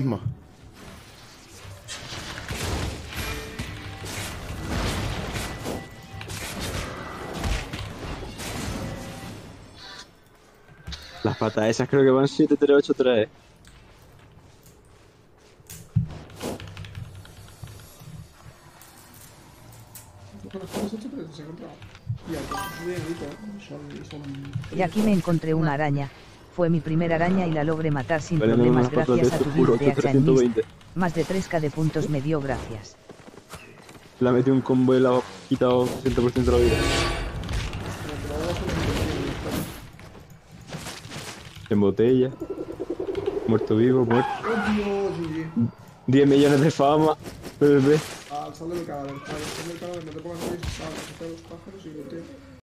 mismo. Las patas esas creo que van 7-3-8-3. ¿eh? Con las cosas hechas, pero se encontraba. Y al bien, son, son... Y aquí me encontré una araña. Fue mi primera araña y la logré matar sin Vale, no, problemas de gracias a tu de. 320. Más de 3k de puntos me dio gracias. Le ha metido un combo y le ha quitado 60% de la vida. En botella. Muerto vivo, muerto. ¡Oh, Dios! GG. 10 millones de fama. Al sal del cadáver, al sal del cadáver, no te pongas ahí, sal, saca los pájaros y lo tienes.